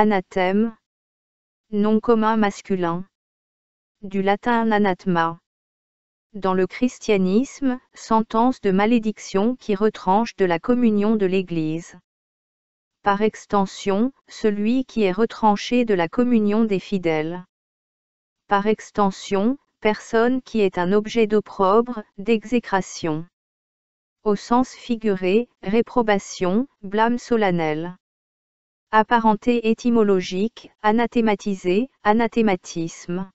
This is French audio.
anathème, nom commun masculin. Du latin anatma. Dans le christianisme, sentence de malédiction qui retranche de la communion de l'Église. Par extension, celui qui est retranché de la communion des fidèles. Par extension, personne qui est un objet d'opprobre, d'exécration. Au sens figuré, réprobation, blâme solennel. Apparenté étymologique, anathématisé, anathématisme.